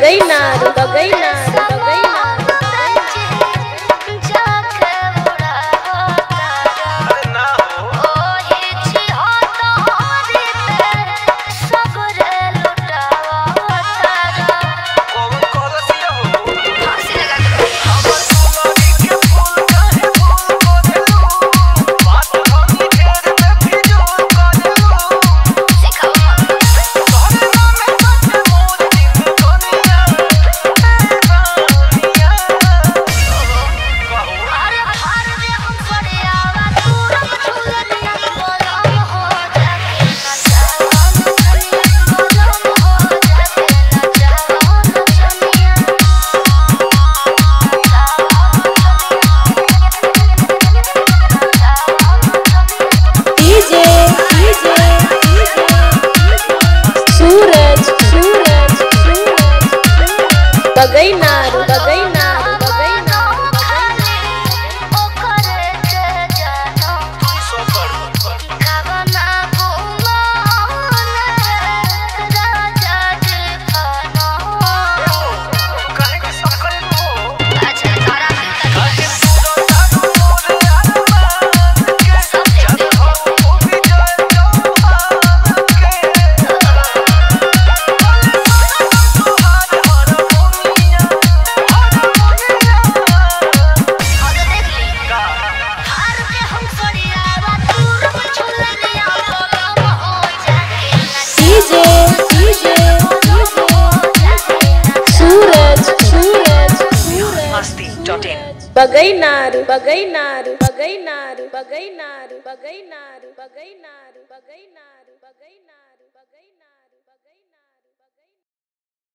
Gay Bagai नार बगई नार बगई नार बगई नार बगई नार बगई नार बगई नार बगई नार बगई नार